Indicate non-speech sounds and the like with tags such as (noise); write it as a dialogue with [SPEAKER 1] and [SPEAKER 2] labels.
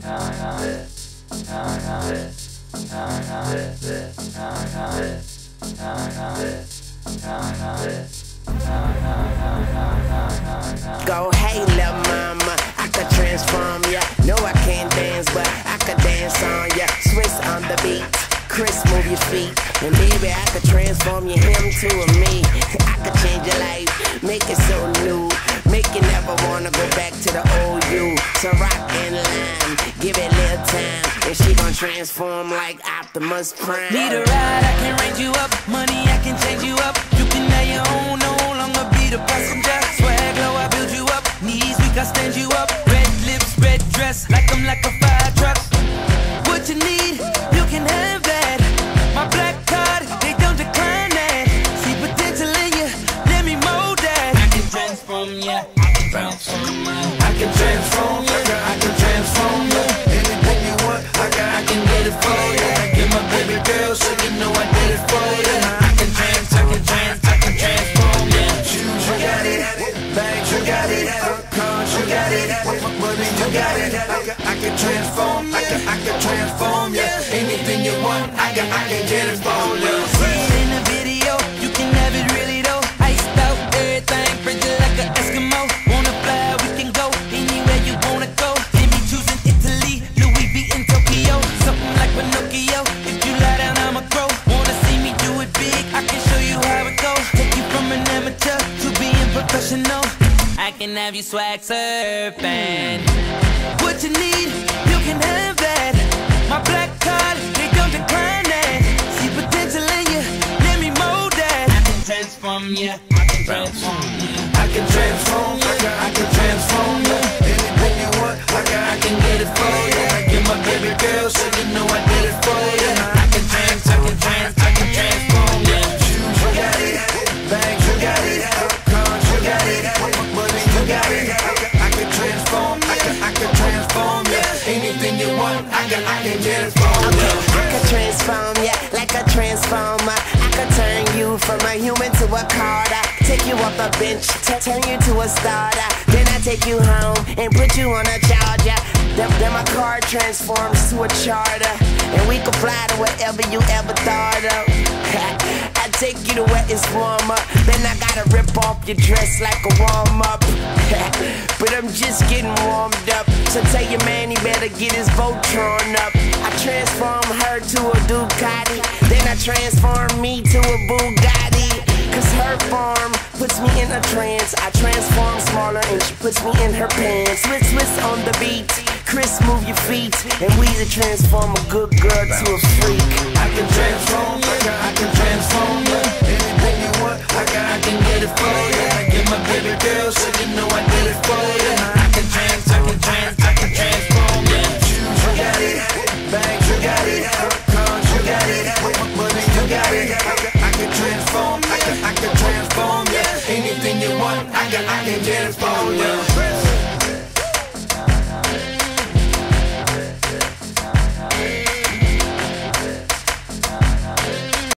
[SPEAKER 1] Go, hey, little mama, I could transform ya. No, I can't dance, but I could dance on ya. Swizz on the beat, Chris, move your feet. And baby, I could transform you, him to a me. (laughs) I could change your life, make it so new. Make you never wanna go back to the old you. So rock transform like Optimus Prime.
[SPEAKER 2] Need a ride, I can range you up. Money, I can change you up. You can have your own, no longer be the passenger. Swag low, I build you up. Knees weak, I stand you up. Red lips, red dress, like I'm like a fire truck. What you need, you can have that. My black card, they don't decline that. See potential in you, let me mold that. I can transform ya, I can transform ya.
[SPEAKER 3] I can transform, you. I can, I can transform, I can, I can transform you. Anything you want, I can, I can get it
[SPEAKER 2] can have you swag surfing. What you need, you can have that. My black card, they don't decline that. See potential in you, let me mold that. I can transform ya,
[SPEAKER 3] for you. I
[SPEAKER 1] could transform ya like a transformer. I could turn you from a human to a carter. Take you off the bench, turn you to a starter. Then I take you home and put you on a charger. Then, then my car transforms to a charter. And we can fly to wherever you ever thought of. (laughs) I take you to where it's warmer. Then I gotta rip off your dress like a warm up. (laughs) I'm just getting warmed up. So tell your man he better get his Voltron up. I transform her to a Ducati. Then I transform me to a Bugatti. Cause her form puts me in a trance. I transform smaller and she puts me in her pants. Swizz, Swizz on the beat. Chris, move your feet. And we to transform a good girl to a freak.
[SPEAKER 3] I can transform, can, I can transform you. Anything you want, I can, I can get it for you. I get my baby girl, so you know I did it for you.